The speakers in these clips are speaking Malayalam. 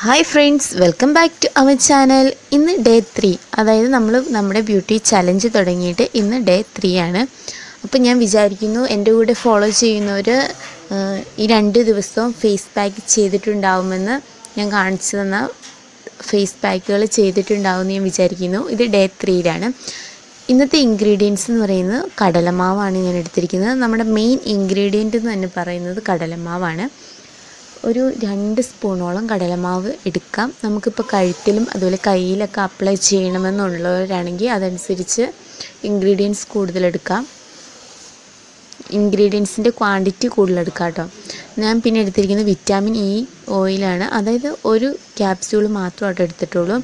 Hi friends welcome back to our channel ഇന്ന് ഡേ ത്രീ അതായത് നമ്മൾ നമ്മുടെ ബ്യൂട്ടി ചലഞ്ച് തുടങ്ങിയിട്ട് ഇന്ന് ഡേ ത്രീ ആണ്. അപ്പോൾ ഞാൻ വിചാരിക്കുന്നു എന്റെ കൂടെ ഫോളോ ചെയ്യുന്നവർ ഈ രണ്ട് ദിവസവും ഫേസ് പാക്ക് ചെയ്തിട്ടുണ്ടാവുമെന്ന് ഞാൻ കാണിച്ചു തന്ന ഫേസ് പാക്കുകൾ ചെയ്തിട്ടുണ്ടാവുമെന്ന് ഞാൻ വിചാരിക്കുന്നു. ഇത് ഡേ ത്രീയിലാണ് ഇന്നത്തെ ഇൻഗ്രീഡിയൻസ് എന്ന് പറയുന്നത് കടലമാവാണ് ഞാൻ എടുത്തിരിക്കുന്നത്. നമ്മുടെ മെയിൻ ഇൻഗ്രീഡിയന്റ് എന്ന് തന്നെ പറയുന്നത് കടലമാവാണ്. ഒരു രണ്ട് സ്പൂണോളം കടലമാവ് എടുക്കാം. നമുക്കിപ്പോൾ കഴുത്തിലും അതുപോലെ കയ്യിലൊക്കെ അപ്ലൈ ചെയ്യണമെന്നുള്ളവരാണെങ്കിൽ അതനുസരിച്ച് ഇൻഗ്രീഡിയൻസ് കൂടുതലെടുക്കാം. ഇൻഗ്രീഡിയൻസിന്റെ ക്വാണ്ടിറ്റി കൂടുതലെടുക്കാം കേട്ടോ. ഞാൻ പിന്നെ എടുത്തിരിക്കുന്നത് വിറ്റാമിൻ ഇ ഓയിലാണ് അതായത് ഒരു ക്യാപ്സ്യൂൾ മാത്രമായിട്ട് എടുത്തിട്ടുള്ളൂ.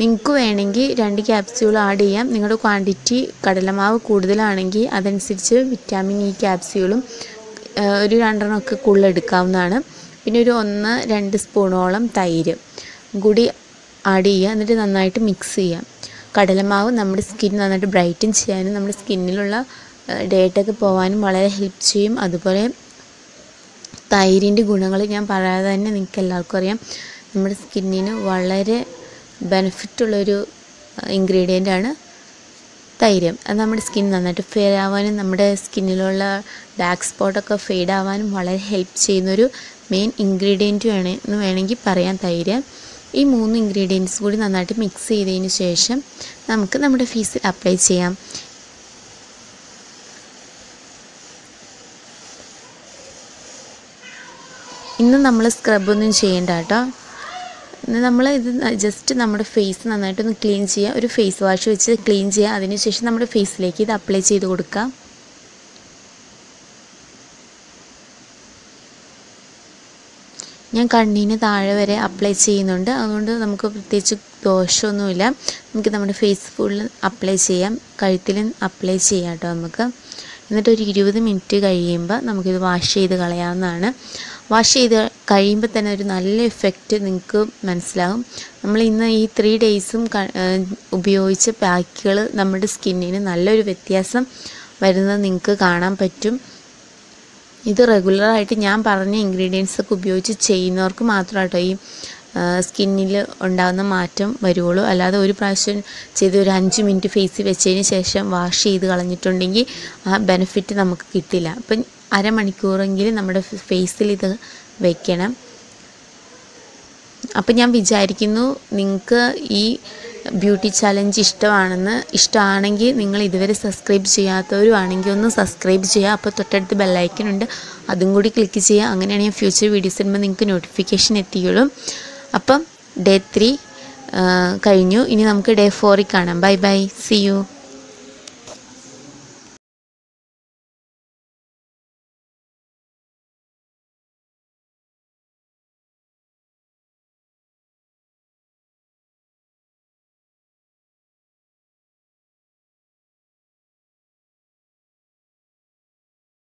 നിങ്ങൾക്ക് വേണമെങ്കിൽ രണ്ട് ക്യാപ്സ്യൂൾ ആഡ് ചെയ്യാം. നിങ്ങളുടെ ക്വാണ്ടിറ്റി കടലമാവ് കൂടുതലാണെങ്കിൽ അതനുസരിച്ച് വിറ്റാമിൻ ഇ ക്യാപ്സ്യൂളും ഒരു രണ്ടെണ്ണമൊക്കെ കൂടുതൽ എടുക്കാവുന്നതാണ് പിന്നെ ഒരു ഒന്ന് രണ്ട് സ്പൂണോളം തൈര്. കൂടി ആഡ് ചെയ്യുക എന്നിട്ട് നന്നായിട്ട് മിക്സ് ചെയ്യാം കടലമാവ് നമ്മുടെ സ്കിൻ നന്നായിട്ട് ബ്രൈറ്റൻ ചെയ്യാനും നമ്മുടെ സ്കിന്നിലുള്ള ഡേറ്റൊക്കെ പോകാനും വളരെ ഹെൽപ്പ് ചെയ്യും. അതുപോലെ തൈരിന്റെ ഗുണങ്ങൾ ഞാൻ പറയാതെ തന്നെ നിങ്ങൾക്ക് എല്ലാവർക്കും അറിയാം. നമ്മുടെ സ്കിന്നിന് വളരെ ബെനിഫിറ്റുള്ളൊരു ഇൻഗ്രീഡിയന്റ് ആണ് തൈര് അത് നമ്മുടെ സ്കിൻ നന്നായിട്ട് ഫെയർ ആവാനും നമ്മുടെ സ്കിന്നിലുള്ള ഡാർക്ക് സ്പോട്ടൊക്കെ ഫെയ്ഡ് ആവാനും വളരെ ഹെൽപ്പ് ചെയ്യുന്നൊരു മെയിൻ ഇൻഗ്രീഡിയന്റ് വേണേ എന്ന് വേണമെങ്കിൽ പറയാം തൈര് ഈ മൂന്ന് ഇൻഗ്രീഡിയൻസ് കൂടി നന്നായിട്ട് മിക്സ് ചെയ്തതിന് ശേഷം നമുക്ക് നമ്മുടെ ഫേസിൽ അപ്ലൈ ചെയ്യാം. ഇന്ന് നമ്മൾ സ്ക്രബൊന്നും ചെയ്യേണ്ട കേട്ടോ. നമ്മൾ ഇത് ജസ്റ്റ് നമ്മുടെ ഫേസ് നന്നായിട്ടൊന്ന് ക്ലീൻ ചെയ്യുക ഒരു ഫേസ് വാഷ് വെച്ച് ക്ലീൻ ചെയ്യുക അതിനുശേഷം നമ്മുടെ ഫേസിലേക്ക് ഇത് അപ്ലൈ ചെയ്ത് കൊടുക്കുക ഞാൻ കണ്ണിന് താഴെ വരെ അപ്ലൈ ചെയ്യുന്നുണ്ട്. അതുകൊണ്ട് നമുക്ക് പ്രത്യേകിച്ച് ദോഷമൊന്നുമില്ല. നമുക്ക് നമ്മുടെ ഫേസ് ഫുള്ള് അപ്ലൈ ചെയ്യാം. കഴുത്തിലും അപ്ലൈ ചെയ്യാം കേട്ടോ നമുക്ക്. എന്നിട്ട് ഒരു ഇരുപത് മിനിറ്റ് കഴിയുമ്പോൾ നമുക്കിത് വാഷ് ചെയ്ത് കളയാവുന്നതാണ്. വാഷ് ചെയ്ത് കഴിയുമ്പോൾ തന്നെ ഒരു നല്ല ഇഫക്റ്റ് നിങ്ങൾക്ക് മനസ്സിലാകും നമ്മൾ ഇന്ന് ഈ ത്രീ ഡേയ്സും ഉപയോഗിച്ച പാക്കുകൾ നമ്മുടെ സ്കിന്നിന് നല്ലൊരു വ്യത്യാസം വരുന്നത് നിങ്ങൾക്ക് കാണാൻ പറ്റും. ഇത് റെഗുലറായിട്ട് ഞാൻ പറഞ്ഞ ഇൻഗ്രീഡിയൻസ് ഒക്കെ ഉപയോഗിച്ച് ചെയ്യുന്നവർക്ക് മാത്രമാട്ടോ ഈ സ്കിന്നിൽ ഉണ്ടാകുന്ന മാറ്റം വരുള്ളൂ അല്ലാതെ ഒരു പ്രാവശ്യം ചെയ്ത് ഒരു അഞ്ച് മിനിറ്റ് ഫേസിൽ വെച്ചതിന് ശേഷം വാഷ് ചെയ്ത് കളഞ്ഞിട്ടുണ്ടെങ്കിൽ ആ ബെനിഫിറ്റ് നമുക്ക് കിട്ടില്ല. അപ്പം അരമണിക്കൂറെങ്കിലും നമ്മുടെ ഫേസിൽ ഇത് വയ്ക്കണം അപ്പം ഞാൻ വിചാരിക്കുന്നു നിങ്ങൾക്ക് ഈ ബ്യൂട്ടി ചലഞ്ച് ഇഷ്ടമാണെന്ന് ഇഷ്ടമാണെങ്കിൽ നിങ്ങൾ ഇതുവരെ സബ്സ്ക്രൈബ് ചെയ്യാത്തവരും ആണെങ്കിൽ ഒന്ന് സബ്സ്ക്രൈബ് ചെയ്യുക. അപ്പോൾ തൊട്ടടുത്ത് ബെല്ലൈക്കൺ ഉണ്ട്. അതും കൂടി ക്ലിക്ക് ചെയ്യുക. അങ്ങനെയാണ് ഞാൻ ഫ്യൂച്ചർ വീഡിയോസ് വരുമ്പോൾ നിങ്ങൾക്ക് നോട്ടിഫിക്കേഷൻ എത്തിയുള്ളൂ അപ്പം ഡേ ത്രീ കഴിഞ്ഞു. ഇനി നമുക്ക് ഡേ ഫോറിൽ കാണാം. Bye bye C U